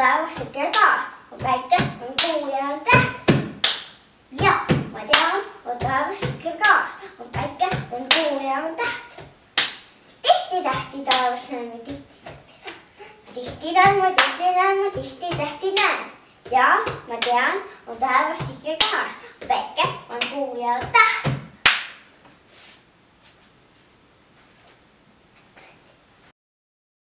taevas sikel ka, on päike, on kuu ja on täht. ja ma tean, on taevas sikel ka, on päike, on kuu ja on täht. tihti tähti taevas näeme, tihti tihti näen ma, tihti näen ma, tihti tähti näen. ja ma tean, on taevas sikel ka, päike on kuu ja on täht.